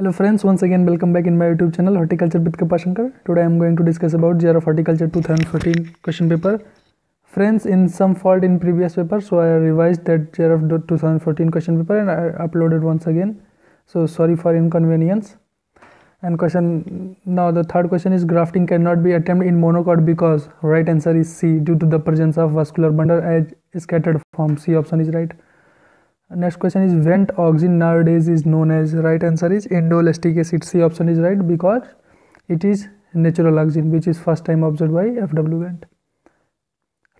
Hello friends, once again welcome back in my YouTube channel Horticulture with Kripa Shankar. Today I am going to discuss about JRF Horticulture 2014 question paper. Friends, in some fault in previous paper, so I revised that JRF 2014 question paper and I uploaded once again. So sorry for inconvenience. And question now the third question is grafting cannot be attempted in monocot because right answer is C due to the presence of vascular bundle as scattered form. C option is right. Next question is Went auxin nowadays is known as right answer is indole acetic acid. C option is right because it is natural auxin which is first time observed by FW Went.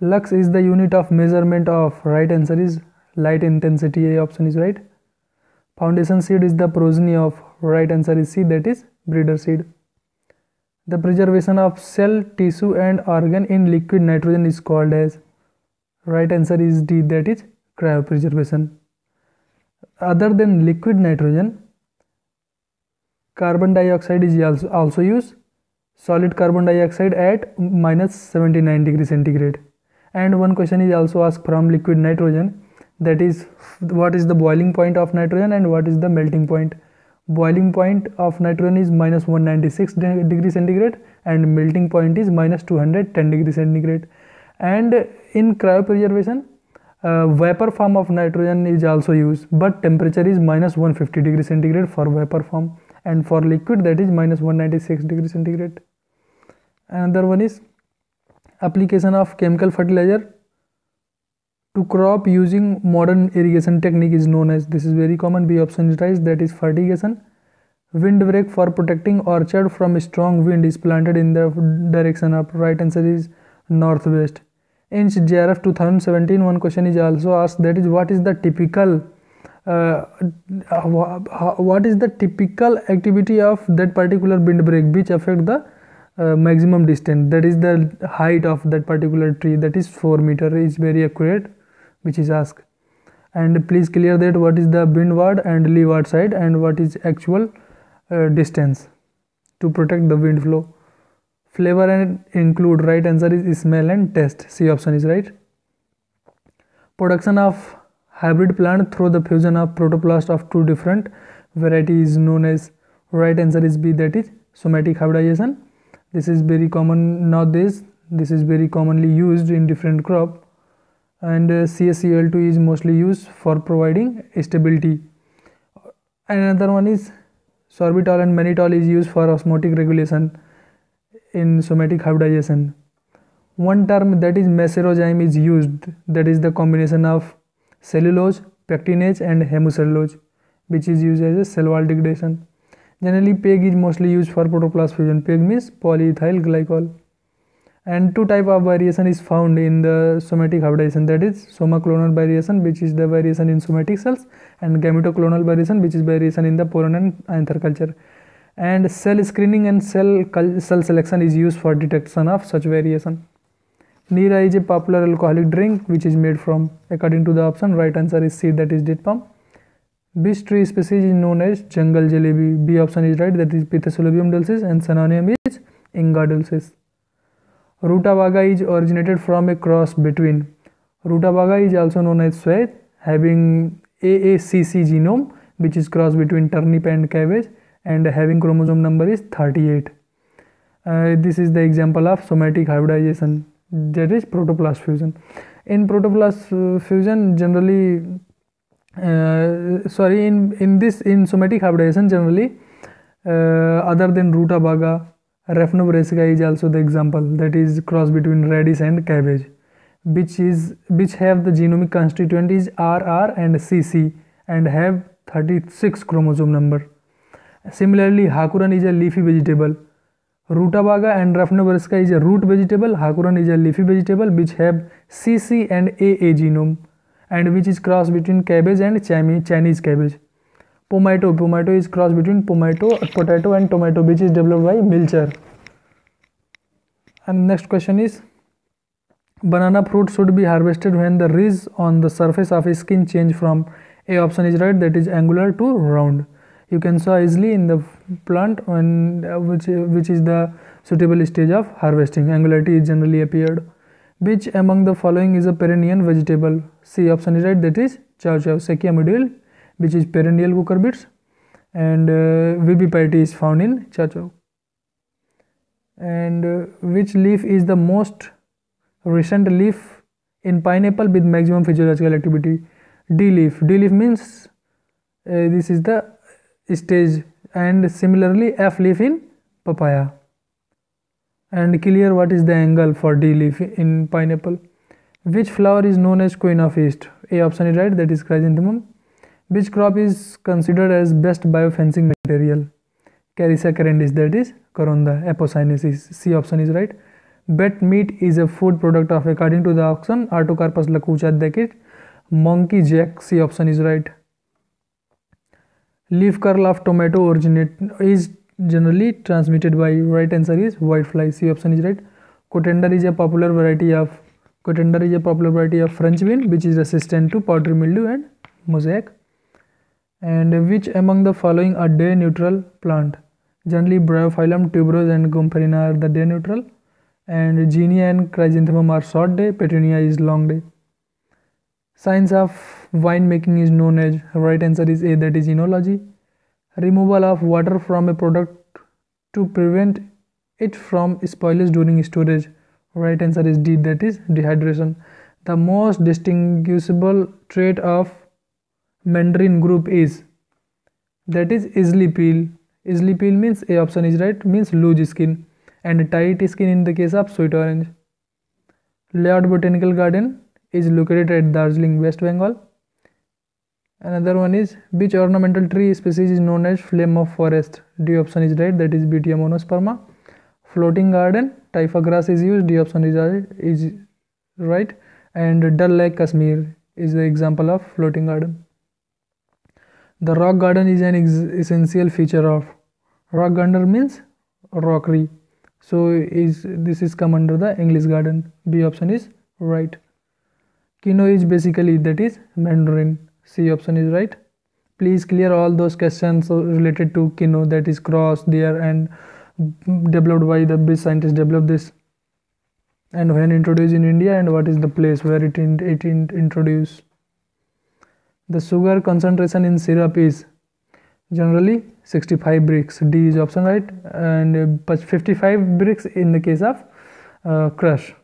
Lux is the unit of measurement of right answer is light intensity. A option is right. Foundation seed is the progeny of right answer is C that is breeder seed. The preservation of cell, tissue and organ in liquid nitrogen is called as right answer is D that is cryopreservation other than liquid nitrogen carbon dioxide is also, also used. Solid carbon dioxide at minus 79 degree centigrade. And one question is also asked from liquid nitrogen. That is what is the boiling point of nitrogen and what is the melting point? Boiling point of nitrogen is minus 196 degree centigrade and melting point is minus 210 degree centigrade. And in cryopreservation uh, vapor form of nitrogen is also used but temperature is minus 150 degree centigrade for vapor form and for liquid that is minus 196 degree centigrade. Another one is application of chemical fertilizer to crop using modern irrigation technique is known as this is very common b option is right that is fertigation. Wind break for protecting orchard from strong wind is planted in the direction of right answer is northwest in JRF 2017 one question is also asked that is what is the typical uh, what is the typical activity of that particular wind break which affect the uh, maximum distance? That is the height of that particular tree that is 4 meter is very accurate which is asked. And please clear that what is the windward and leeward side and what is actual uh, distance to protect the wind flow flavor and include right? Answer is smell and taste. C option is right. Production of hybrid plant through the fusion of protoplast of two different varieties is known as right answer is b that is somatic hybridization. This is very common nowadays. This This is very commonly used in different crop. And uh, CaCl2 is mostly used for providing stability. Another one is sorbitol and mannitol is used for osmotic regulation in somatic hybridization. One term that is macerozyme is used that is the combination of cellulose, pectinase and hemicellulose which is used as a cell wall degradation. Generally PEG is mostly used for protoplast fusion. PEG means polyethyl glycol. And two type of variation is found in the somatic hybridization that is somaclonal variation which is the variation in somatic cells and gametoclonal variation which is variation in the pollen and anther culture and cell screening and cell cell selection is used for detection of such variation. Neera is a popular alcoholic drink which is made from according to the option right answer is C that is date palm. Which tree species is known as jungle jalebi? B option is right that is Pithecolobium dulcis and synonym is Inga dulcis. Rutabaga is originated from a cross between Rutabaga is also known as Swede having AACC genome which is cross between turnip and cabbage and having chromosome number is 38 uh, this is the example of somatic hybridization that is protoplast fusion. In protoplast uh, fusion generally uh, sorry in in this in somatic hybridization generally uh, other than rutabaga Raphanobrassica is also the example that is cross between radish and cabbage which is which have the genomic constituent is RR and CC and have 36 chromosome number Similarly, Hakuran is a leafy vegetable. Rutabaga and Raphanobrassica is a root vegetable. Hakuran is a leafy vegetable which have CC and AA genome and which is cross between cabbage and Chinese cabbage. Pomato, pomato is cross between pomato, potato and tomato which is developed by Milcher. And next question is banana fruit should be harvested when the ridge on the surface of skin change from A option is right that is angular to round you can saw easily in the plant and uh, which which is the suitable stage of harvesting. Angularity is generally appeared which among the following is a perennial vegetable. C option is right that is chow chow Sequoia which is perennial cucurbits and uh, is found in chacho and uh, which leaf is the most recent leaf in pineapple with maximum physiological activity? D leaf. D leaf means uh, this is the stage and similarly F leaf in papaya and clear what is the angle for the leaf in pineapple which flower is known as queen of east A option is right that is chrys in chrysanthemum which crop is considered as best biofencing material carissa is that is karonda apocynaceae C option is right bet meat is a food product of according to the option are carpus lakoocha दैकेट monkey jack C option is right leaf curl of tomato originate is generally transmitted by right answer is whitefly C option is right Contender is a popular variety of Contender is a popular variety of French bean which is resistant to powdery mildew and mosaic. And which among the following are day neutral plant? Generally bryophyllum tuberose and gomphrena are the day neutral. And zinnia and chrysanthemum are short day petunia is long day science of wine making is known as right answer is a that is enology. Removal of water from a product to prevent it from spoilage during storage. Right answer is d that is dehydration. The most distinguishable trait of mandarin group is that is easily peel easily peel means a option is right means loose skin and tight skin in the case of sweet orange. Lloyd botanical garden is located at darjeeling west bengal. Another one is which ornamental tree species is known as flame of forest? D option is right that is Butea monosperma floating garden typha grass is used d option is right, is right. And Dal Lake Kashmir is the example of floating garden. The rock garden is an essential feature of rock garden means rockery. So is this is come under the english garden. B option is right Kinnow is basically that is mandarin C option is right. Please clear all those questions related to Kinnow that is cross there and developed by the best scientist developed this and when introduced in India and what is the place where it, in, it in, introduced. The sugar concentration in syrup is generally 65 brix D is option right and uh, 55 brix in the case of uh, crush.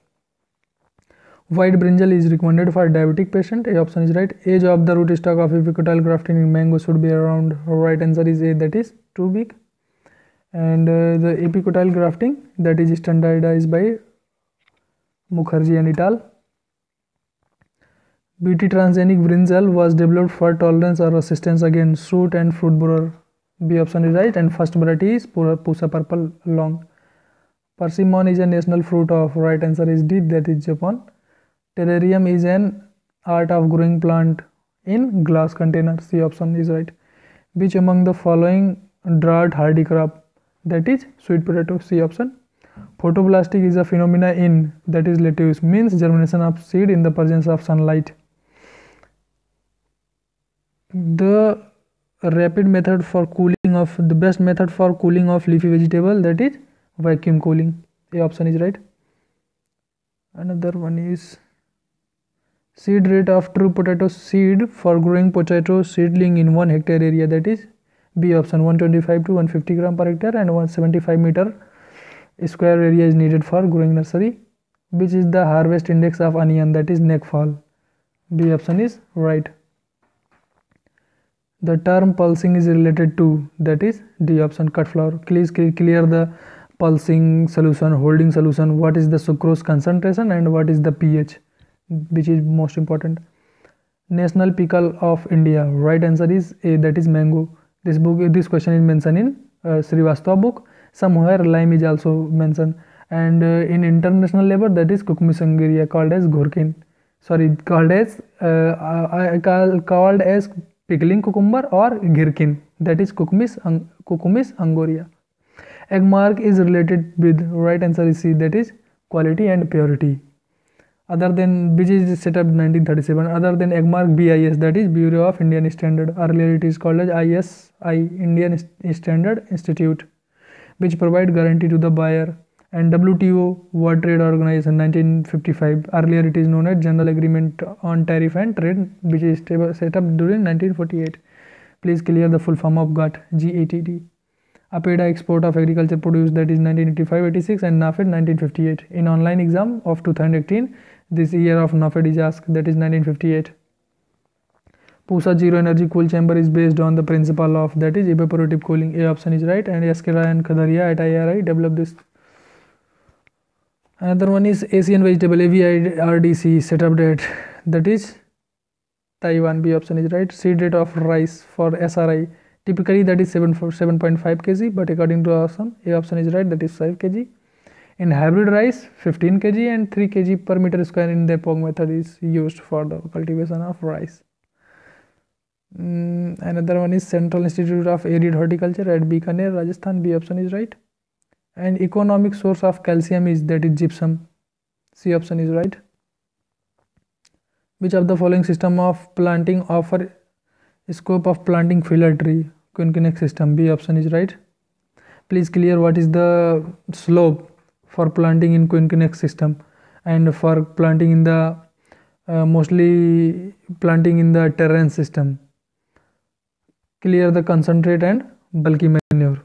White brinjal is recommended for diabetic patient. A option is right. Age of the rootstock of epicotyl grafting in mango should be around. Right answer is A. That is too big. And uh, the epicotyl grafting that is standardized by Mukherjee and al. BT transgenic brinjal was developed for tolerance or resistance against shoot and fruit borer. B option is right. And first variety is Pusa purple long. Persimmon is a national fruit of right answer is D. That is Japan. Terrarium is an art of growing plant in glass container. C option is right. Which among the following drought hardy crop? That is sweet potato. C option. Photoblastic is a phenomena in that is lettuce means germination of seed in the presence of sunlight. The rapid method for cooling of the best method for cooling of leafy vegetable that is vacuum cooling. A option is right. Another one is Seed rate of true potato seed for growing potato seedling in 1 hectare area that is B option 125 to 150 gram per hectare and 175 meter square area is needed for growing nursery which is the harvest index of onion that is neck fall. B option is right. The term pulsing is related to that is D option cut flower. Please clear the pulsing solution holding solution. What is the sucrose concentration and what is the pH which is most important. National pickle of india. Right answer is a that is mango. This book this question is mentioned in uh, Srivastava book. Somewhere lime is also mentioned. And uh, in international level that is anguria called as gherkin sorry called as uh, I call, called as pickling cucumber or gherkin that is Cucumis Cucumis anguria AGMARK is related with right answer is C that is quality and purity other than which is set up 1937 other than AGMARK BIS that is Bureau of Indian Standard earlier it is called as ISI Indian Standard Institute which provide guarantee to the buyer. And WTO World Trade Organization 1955 earlier it is known as General Agreement on Tariff and Trade which is set up during 1948 please clear the full form of GATT GATT APEDA export of agriculture produce that is 1985-86 and NAFED 1958 in online exam of 2018 this year of NAFED is asked that is 1958 PUSA zero energy cool chamber is based on the principle of that is evaporative cooling. A option is right and Yaskira and Khadaria at IRI developed this. Another one is Asian vegetable AVIRDC setup date that is Taiwan. B option is right. Seed rate of rice for SRI typically that is 7 for 7.5 kg but according to option A option is right that is 5 kg in hybrid rice 15 kg and 3 kg per meter square in the EPOG method is used for the cultivation of rice. Mm, another one is Central Institute of Arid Horticulture at Bikaner Rajasthan. B option is right. And economic source of calcium is that is gypsum. C option is right. Which of the following system of planting offer scope of planting filler tree? Quincunx system. B option is right. Please clear what is the slope for planting in Quincunx system and for planting in the uh, mostly planting in the terrain system. Clear the concentrate and bulky manure.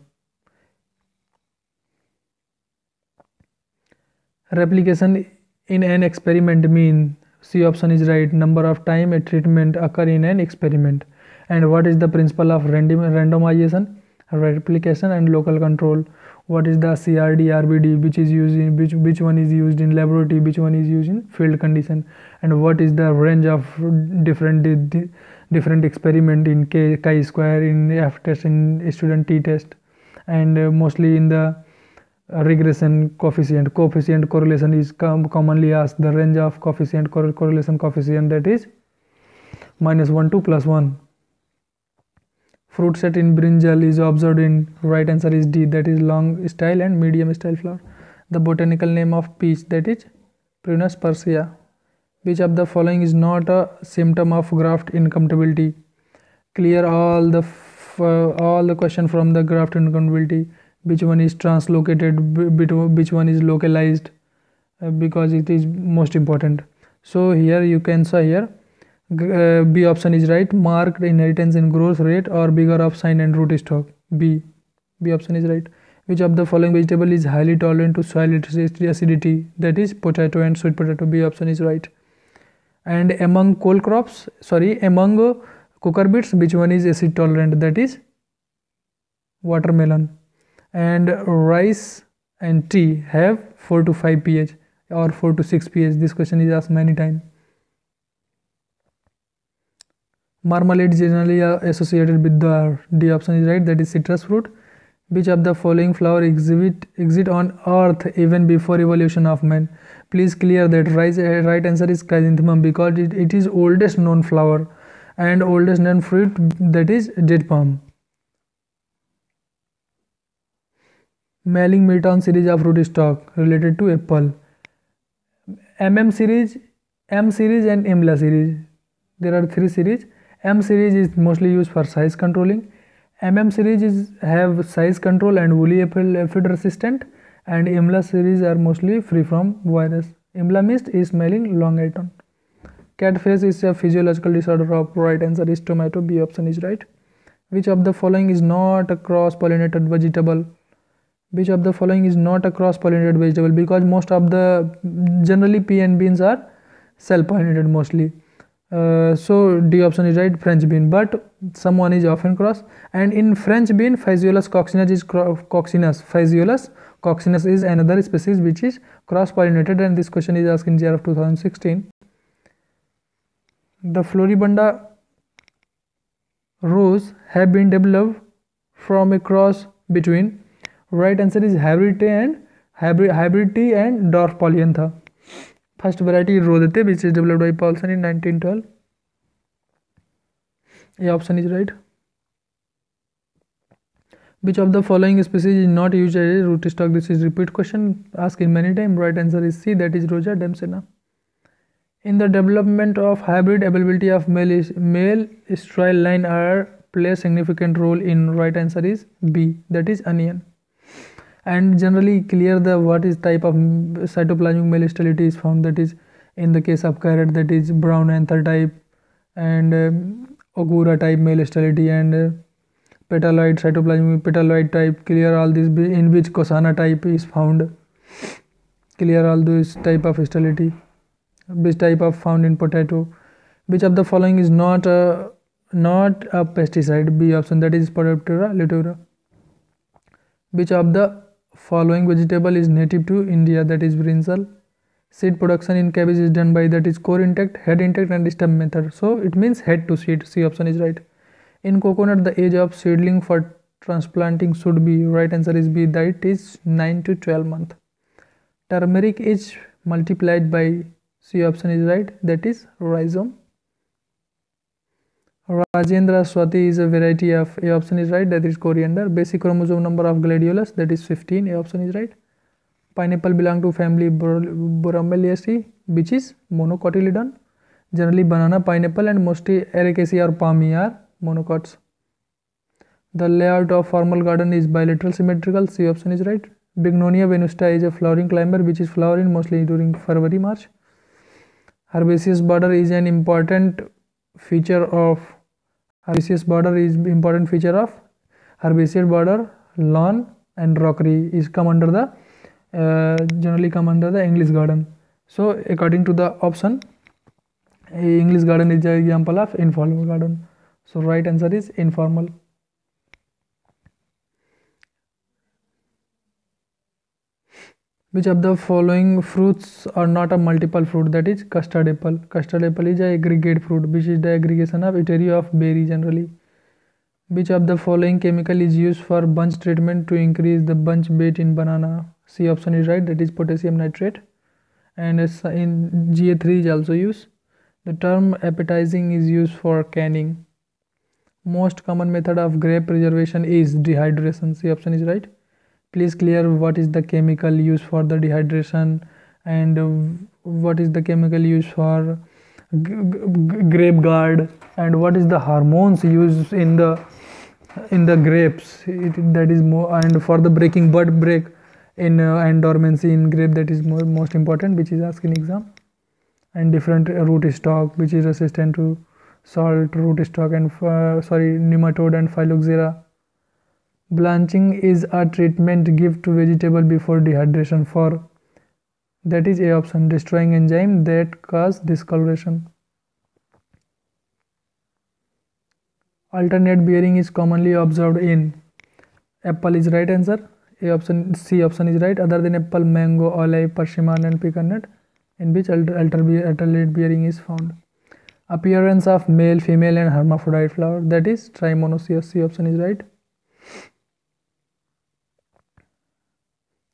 Replication in an experiment mean C option is right number of time a treatment occur in an experiment. And what is the principle of random randomization replication and local control. What is the crd rbd which is used in which which one is used in laboratory which one is used in field condition? And what is the range of different different experiment in k chi square in f test in student t test? And uh, mostly in the uh, regression coefficient. Coefficient correlation is com commonly asked the range of coefficient correlation coefficient that is minus 1 to plus 1 fruit set in brinjal is observed in right answer is d that is long style and medium style flower. The botanical name of peach that is prunus persica which of the following is not a symptom of graft incompatibility? Clear all the uh, all the question from the graft incompatibility. Which one is translocated? Which one is localized? Uh, because it is most important. So here you can say here uh, B option is right. Marked inheritance in growth rate or bigger of scion and root stock. B. B option is right. Which of the following vegetable is highly tolerant to soil acidity? That is potato and sweet potato. B option is right. And among cole crops, sorry, among cucurbits, which one is acid tolerant? That is watermelon. And rice and tea have 4 to 5 pH or 4 to 6 pH. This question is asked many times. Marmalade generally associated with the D option is right that is citrus fruit. Which of the following flower exhibit exist on earth even before evolution of man? Please clear that right, right answer is chrysanthemum because it, it is oldest known flower and oldest known fruit that is date palm. Malling Merton series of root stock related to apple. MM series, M series and IMLA series. There are three series M series is mostly used for size controlling. MM series is have size control and woolly aphid resistant and IMLA series are mostly free from virus. IMLA mist is smelling long. Cat face is a physiological disorder of right answer is tomato B option is right. Which of the following is not a cross pollinated vegetable? Which of the following is not a cross pollinated vegetable? Because most of the generally pea and beans are self pollinated mostly uh, so D option is right French bean but someone is often cross and in French bean Phaseolus coccineus is coccineus. Phaseolus coccineus is another species which is cross pollinated and this question is asked in year of 2016 the floribunda rose have been developed from a cross between. Right answer is hybrid and hybrid hybrid and dwarf polyantha first variety Rodhatte which is developed by Poulsen in nineteen twelve. ये option is right. Which of the following species is not use root stock this is repeat question ask in many time right answer is C that is Rosa damascena in the development of hybrid ability of male male sterile line are play significant role in right answer is B that is onion and generally clear the what is type of cytoplasmic sterility is found that is in the case of carrot that is brown anther type and um, Ogura type male sterility and uh, petaloid cytoplasm petaloid type clear all these in which Cossana type is found. Clear all those type of sterility which type of found in potato. Which of the following is not a not a pesticide? B option that is Spodoptera litura which of the following vegetable is native to india that is brinjal. Seed production in cabbage is done by that is core intact head intact and stem method. So it means head to seed c option is right. In coconut the age of seedling for transplanting should be right answer is b that is 9 to 12 month. Turmeric is multiplied by c option is right that is rhizome Rajendra Swati is a variety of A option is right that is coriander. Basic chromosome number of gladiolus that is 15 A option is right. Pineapple belong to family Bromeliaceae which is monocotyledon. Generally banana, pineapple and mostly Arecaceae or palmy are monocots. The layout of formal garden is bilateral symmetrical. C option is right. Bignonia venusta is a flowering climber which is flowering mostly during February March. Herbaceous border is an important feature of herbaceous border is important feature of herbaceous border lawn and rockery is come under the uh, generally come under the english garden. So according to the option english garden is the example of informal garden. So right answer is informal which of the following fruits are not a multiple fruit? That is custard apple. Custard apple is a aggregate fruit which is the aggregation of itery of berry generally. Which of the following chemical is used for bunch treatment to increase the bunch weight in banana? C option is right that is potassium nitrate. And in ga3 is also used. The term appertizing is used for canning. Most common method of grape preservation is dehydration. C option is right please clear what is the chemical used for the dehydration and what is the chemical used for grape guard and what is the hormones used in the in the grapes. It, that is more and for the breaking bud break in uh, and dormancy in grape that is more most important which is asked in exam. And different root stock which is resistant to salt root stock and uh, sorry nematode and phylloxera Blanching is a treatment given to vegetable before dehydration for that is A option destroying enzyme that cause discoloration. Alternate bearing is commonly observed in apple is right answer. A option C option is right. Other than apple, mango, olive, persimmon and pecan in which alternate bearing is found. Appearance of male, female and hermaphrodite flower that is trimonoecious. C option is right.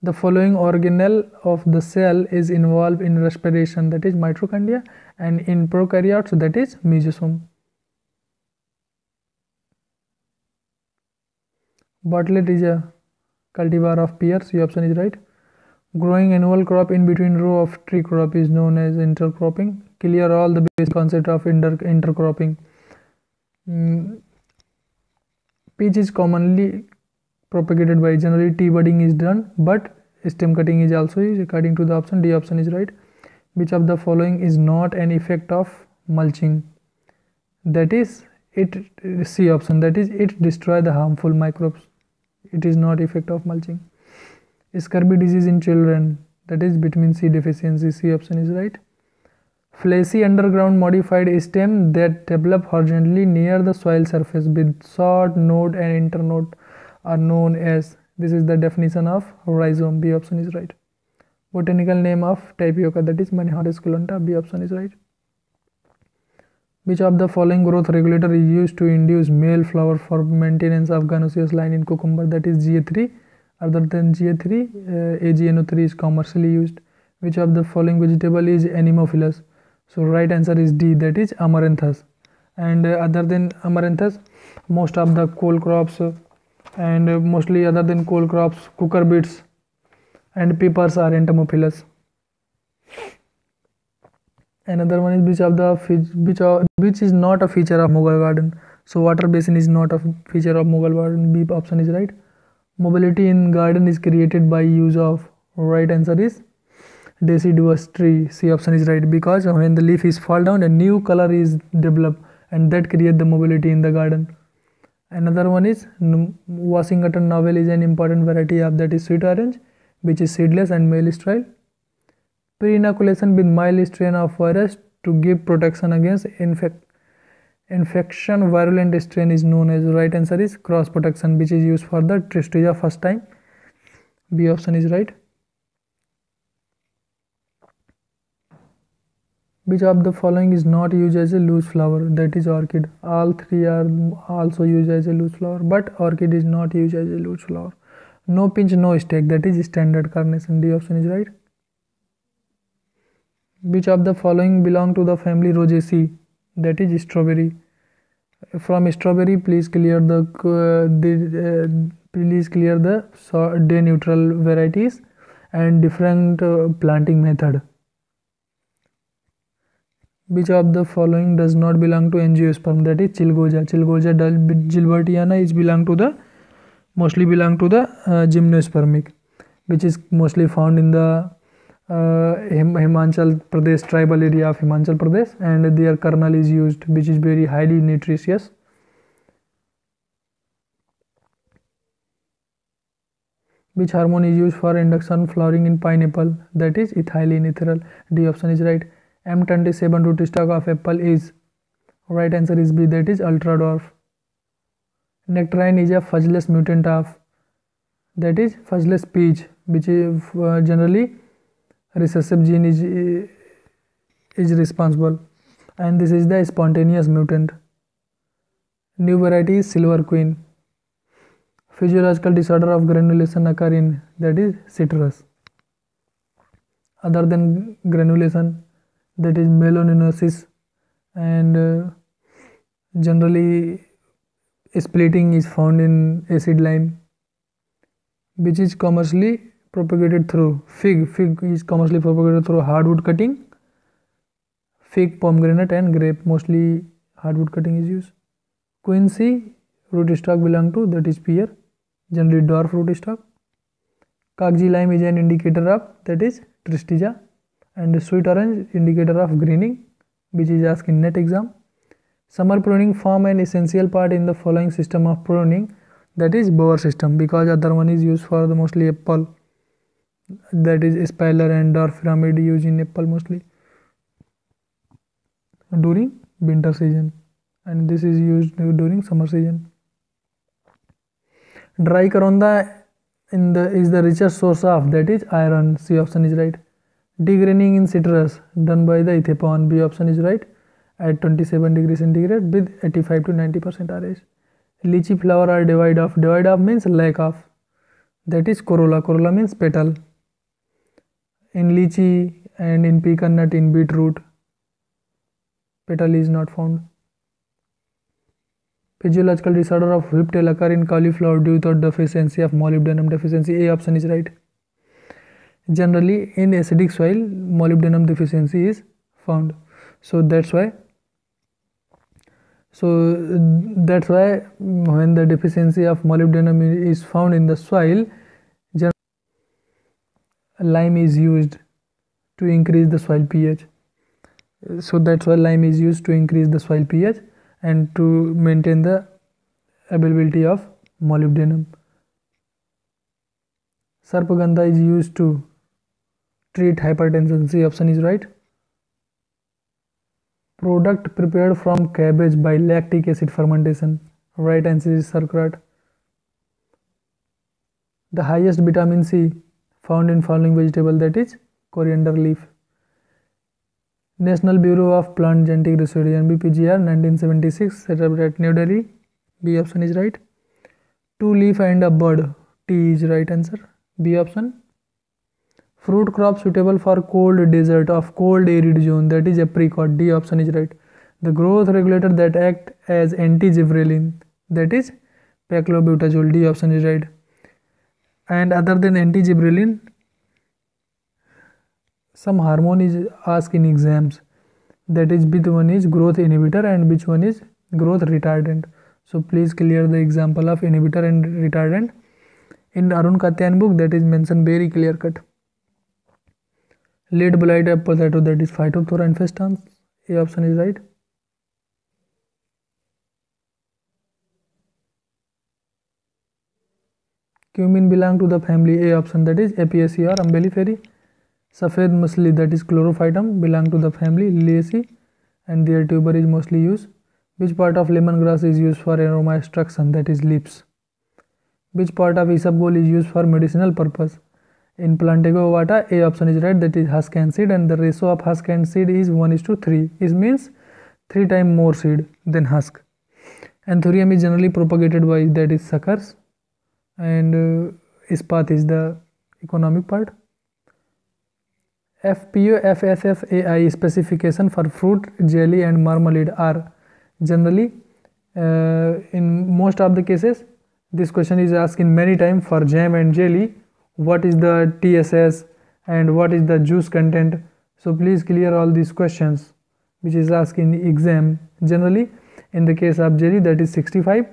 The following organelle of the cell is involved in respiration that is mitochondria and in prokaryotes that is mesosome. Bartlett is a cultivar of pears, the option is right. Growing annual crop in between row of tree crop is known as intercropping. Clear all the basic concept of inter intercropping. Mm. Peach is commonly propagated by generally T budding is done but stem cutting is also used according to the option d option is right which of the following is not an effect of mulching? That is it c option that is it destroy the harmful microbes. It is not effect of mulching. Scurvy disease in children that is vitamin c deficiency c option is right. Fleshy underground modified stem that develop horizontally near the soil surface with short node and internode are known as this is the definition of rhizome. B option is right. Botanical name of tapioca that is Manihot esculenta b option is right. Which of the following growth regulator is used to induce male flower for maintenance of gynoecious line in cucumber that is GA3 other than GA3 uh, AGNO3 is commercially used. Which of the following vegetable is anemophilous so right answer is D that is amaranthus. And uh, other than amaranthus most of the cole crops uh, and mostly other than cole crops cucurbits and peppers are entomophilous. Another one is which of the which of, which is not a feature of mughal garden. So water basin is not a feature of mughal garden. B option is right. Mobility in garden is created by use of right answer is deciduous tree. C option is right because when the leaf is fall down a new color is developed and that create the mobility in the garden another one is washington navel is an important variety of that is sweet orange which is seedless and male sterile pre-inoculation with mild strain of virus to give protection against infect infection. Virulent strain is known as right answer is cross protection which is used for the first time. B option is right which of the following is not used as a loose flower? That is orchid. All three are also used as a loose flower but orchid is not used as a loose flower. No pinch no stake that is standard carnation. D option is right. Which of the following belong to the family rosaceae that is strawberry. From strawberry please clear the, uh, the uh, please clear the day neutral varieties and different uh, planting method which of the following does not belong to angiosperm that is chilgoja. Chilgoja gerardiana is belong to the mostly belong to the uh, gymnospermic which is mostly found in the uh, Himachal Pradesh tribal area of Himachal Pradesh and their kernel is used which is very highly nutritious. Which hormone is used for induction flowering in pineapple? That is ethylene ethyl d option is right M27 rootstock of apple is right answer is B that is ultra dwarf. Nectarine is a fuzzless mutant of that is fuzzless peach which is uh, generally recessive gene is, is responsible and this is the spontaneous mutant. New variety is silver queen. Physiological disorder of granulation occur in that is citrus. Other than granulation that is melanosis and uh, generally splitting is found in acid lime which is commercially propagated through fig fig is commercially propagated through hardwood cutting fig pomegranate and grape mostly hardwood cutting is used quincy rootstock belong to that is pear generally dwarf rootstock kagji lime is an indicator of that is tristeza and sweet orange indicator of greening which is asked in net exam. Summer pruning form an essential part in the following system of pruning that is Bower system because other one is used for the mostly apple that is espalier and dwarf pyramid used in apple mostly during winter season and this is used during summer season. Dry karonda in the is the richest source of that is iron C option is right degraining in citrus done by the ethephon b option is right at 27 degrees centigrade with 85 to 90 percent RH. Lychee flower are divide of divide of means lack of. That is corolla. Corolla means petal. In lychee and in pecan nut in beetroot petal is not found. Physiological disorder of whiptail occur in cauliflower due to deficiency of molybdenum deficiency. A option is right generally in acidic soil molybdenum deficiency is found. So that's why so that's why when the deficiency of molybdenum is found in the soil lime is used to increase the soil ph. So that's why lime is used to increase the soil ph and to maintain the availability of molybdenum. Sarpagandha is used to treat hypertension c option is right. Product prepared from cabbage by lactic acid fermentation. Right answer is sauerkraut the highest vitamin c found in following vegetable that is coriander leaf. National bureau of plant genetic research nbpgr 1976 set up at new delhi. B option is right. Two leaf and a bud. T is right answer. B option fruit crop suitable for cold desert of cold arid zone that is apricot d option is right. The growth regulator that act as anti-gibberellin that is paclobutrazol d option is right. And other than anti-gibberellin some hormone is asked in exams. That is which one is growth inhibitor and which one is growth retardant. So please clear the example of inhibitor and retardant. In Arun Katyayan book that is mentioned very clear cut Lead blight apple that is Phytophthora infestans. A option is right. Cumin belong to the family A option that is Apiaceae or Umbelliferae. Safed musli that is chlorophytum belong to the family Liliaceae and their tuber is mostly used. Which part of lemongrass is used for aroma extraction that is leaves? Which part of isabgol is used for medicinal purpose? In plantago ovata a option is right that is husk and seed and the ratio of husk and seed is 1 is to 3 it means 3 times more seed than husk. Anthurium is generally propagated by that is suckers. And uh, ispat is the economic part. FPO FSSAI specification for fruit jelly and marmalade are generally uh, in most of the cases this question is asked in many times for jam and jelly what is the TSS and what is the juice content. So please clear all these questions which is asked in the exam generally. In the case of jelly that is 65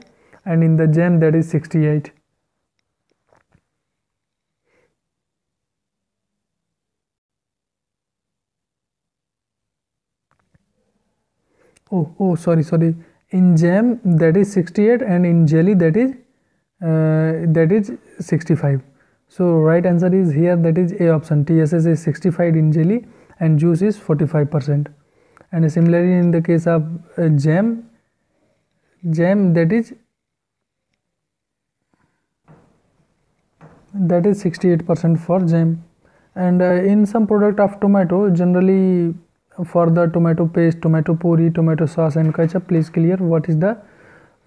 and in the jam that is 68 oh oh sorry sorry. In jam that is 68 and in jelly that is uh, that is 65 so right answer is here that is a option. Tss is 65 in jelly and juice is 45 percent. And similarly in the case of uh, jam jam that is that is 68 percent for jam. And uh, in some product of tomato generally for the tomato paste tomato puree tomato sauce and ketchup please clear what is the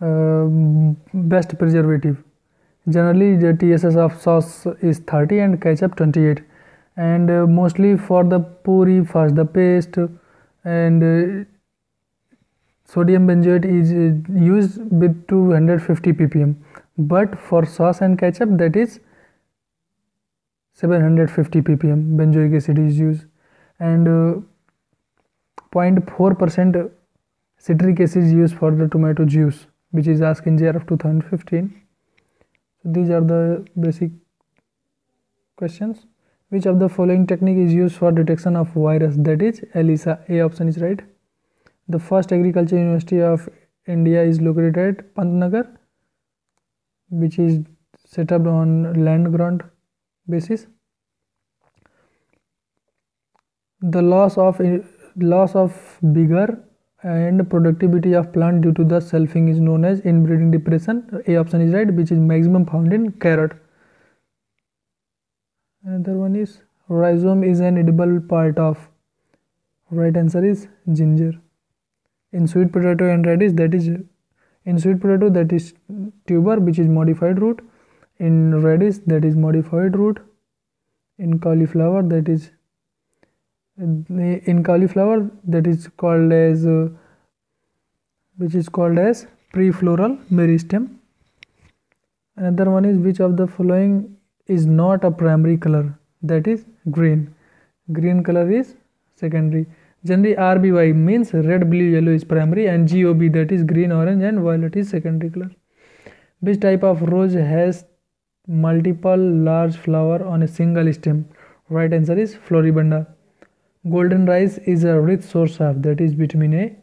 uh, best preservative generally the tss of sauce is 30 and ketchup 28 and uh, mostly for the puree first the paste and uh, sodium benzoate is uh, used with 250 ppm. But for sauce and ketchup that is 750 ppm benzoic acid is used. And uh, 0.4% citric acid is used for the tomato juice which is asked in JRF 2015 so these are the basic questions. Which of the following technique is used for detection of virus? That is ELISA a option is right. The first agriculture university of India is located at Pantnagar which is set up on land grant basis. The loss of loss of vigor and productivity of plant due to the selfing is known as inbreeding depression. A option is right which is maximum found in carrot. Another one is rhizome is an edible part of right answer is ginger. In sweet potato and radish that is in sweet potato that is tuber which is modified root. In radish that is modified root. In cauliflower that is in cauliflower that is called as uh, which is called as prefloral meristem. Another one is which of the following is not a primary color? That is green. Green color is secondary. Generally rby means red blue yellow is primary and gob that is green orange and violet is secondary color. Which type of rose has multiple large flower on a single stem? Right answer is floribunda golden rice is a rich source of that is vitamin A.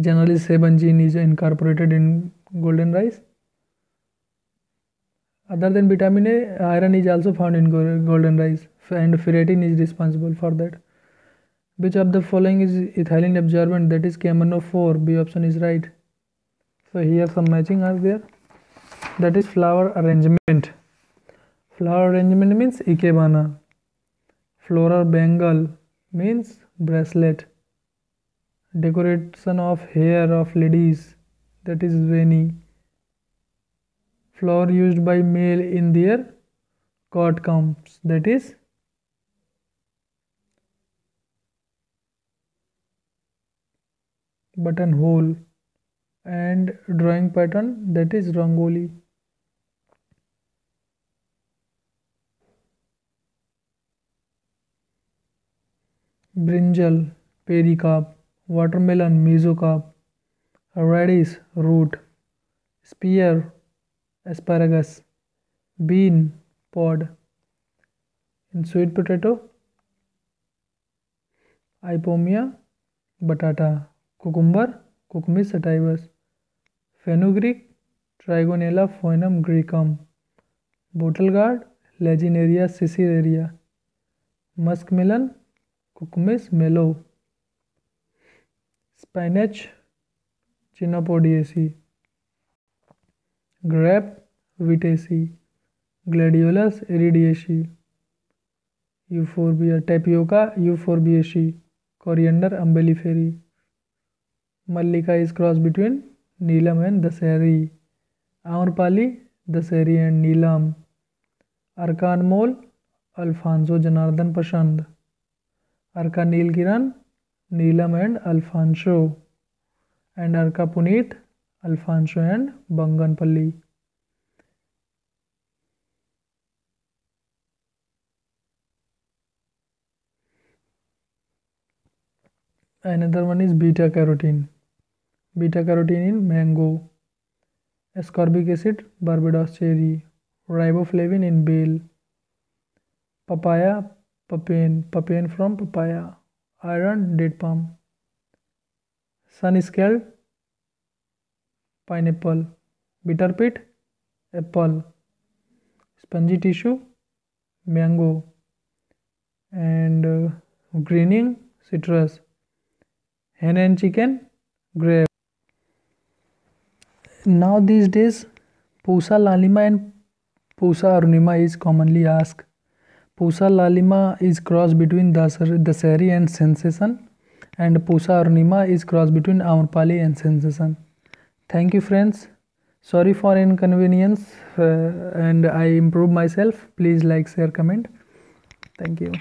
Generally, 7 gene is incorporated in golden rice. Other than vitamin A, iron is also found in golden rice and ferritin is responsible for that. Which of the following is ethylene absorbent that is KMNO4? B option is right. So here some matching are there. That is flower arrangement. Flower arrangement means ikebana floral bangle means bracelet. Decoration of hair of ladies that is veni. Flower used by male in their coat combs that is buttonhole and drawing pattern that is rangoli brinjal peri cup watermelon meso cup radish root, spear, asparagus, bean, pod, in sweet potato, Ipomoea, batatas, cucumber, cucumis sativus fenugreek, trigonella, foenum, graecum bottle gourd lagenaria musk melon cucumis melo, spinach, chenopodiaceae, grape vitaceae, gladiolus iridaceae euphorbia, tapioca euphorbiaceae coriander, umbelliferae, Mallika is cross between, Neelam and Dashehari Amrapali Dashehari and Neelam Arka Anmol Alphonso Janardhan Pasand Arka Neel Kiran Neelam and Alphonso and Arka Puneet, Alphonso and Banganapalli. Another one is beta carotene beta carotene in mango ascorbic acid Barbados cherry riboflavin in bael papaya papain papain from papaya iron date palm. Sunscald pineapple bitter pit apple. Spongy tissue mango. And uh, greening citrus. Hen and chicken grape. Now these days pusa lalima and pusa arunima is commonly asked pusa lalima is cross between Dasheri and sensation and pusa arunima is cross between Amrapali and sensation thank you friends. Sorry for inconvenience uh, and i improve myself. Please like share comment. Thank you